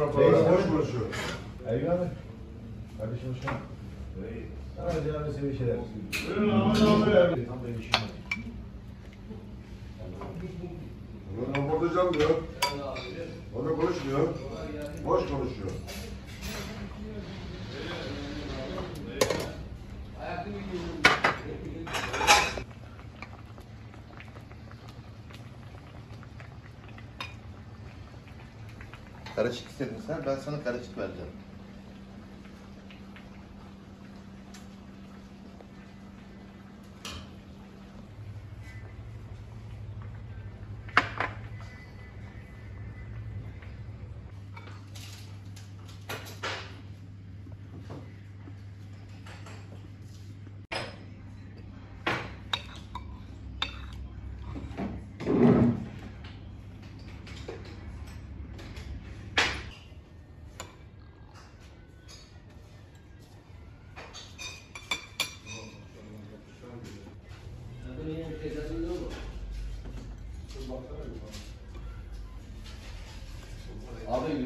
Reis boş konuşuyor. Ergün abi. Kardeşim hoş geldin. Hadi abi seviye şeyler. Buyurun Ahmet abi. Tam da ilişkin. Bunu anlatacağım diyor. O da konuşmuyor. Boş konuşuyor. Karışık istedin sen, ben sana karışık vereceğim.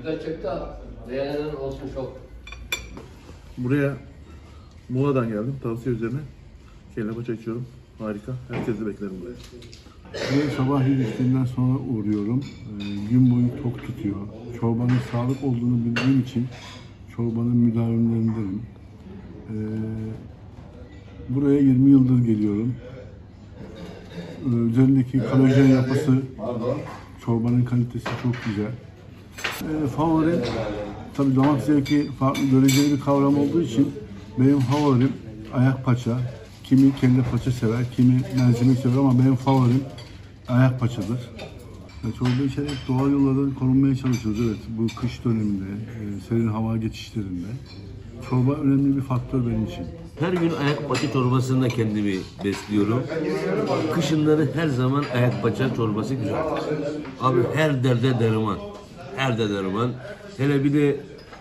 Güzel çıktı. Beğenen olsun çok. Buraya Muğla'dan geldim. Tavsiye üzerine. Kelle paça içiyorum. Harika. Herkesi beklerim buraya. Buraya sabah yedisinden sonra uğruyorum. Ee, gün boyu tok tutuyor. Çorbanın sağlık olduğunu bildiğim için çorbanın müdavimlerindenim. Ee, buraya 20 yıldır geliyorum. Ee, üzerindeki kolajen yapısı, çorbanın kalitesi çok güzel. Ee, favorim, tabii damak zevki farklı göreceli bir kavram olduğu için benim favorim ayak paça. Kimi kelle paça sever, kimi mercimek sever ama benim favorim ayak paçadır. Ve çorba içerek doğal yollardan korunmaya çalışıyoruz. Evet, bu kış döneminde, e, serin hava geçişlerinde. Çorba önemli bir faktör benim için. Her gün ayak paça çorbasında kendimi besliyorum. Kışınları her zaman ayak paça çorbası güzel. Abi her derde derman. Her derde derman. Hele bir de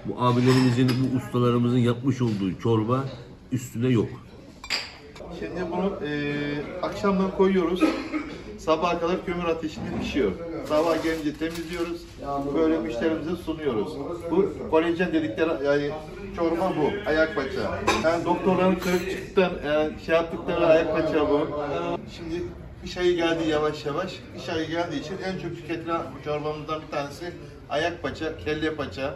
bu abilerimizin, bu ustalarımızın yapmış olduğu çorba üstüne yok. Şimdi bunu eee akşamdan koyuyoruz. Sabaha kadar kömür ateşinde pişiyor. Sabah gelince temizliyoruz. Böyle müşterimize sunuyoruz. Bu kolajen dedikleri yani çorba bu. Ayak paça. Yani doktorların kırık çıktıktan yani şey yaptıkları ayak paça bu. Şimdi kış ayı geldi yavaş yavaş. Kış ayı geldiği için en çok tüketilen çorbamızdan bir tanesi ayak paça, kelle paça.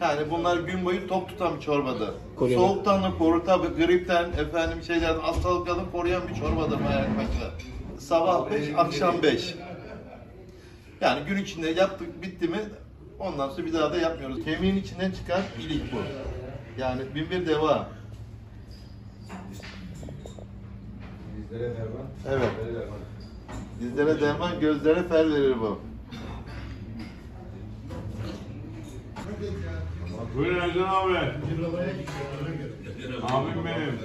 Yani bunlar gün boyu tok tutan bir çorbadır. Soğuktan da korur tabii gripten, efendim şeylerden, hastalıklardan koruyan bir çorbadır ayak paça. Sabah 5, akşam 5. Yani gün içinde yaptık bitti mi ondan sonra bir daha da yapmıyoruz. Kemiğin içinden çıkan ilik bu. Yani bin bir deva. Derman. Evet. bizlere derman. Dizlere derman, gözlere fer verir bu. Buyurun Ercan abi. Abim benim.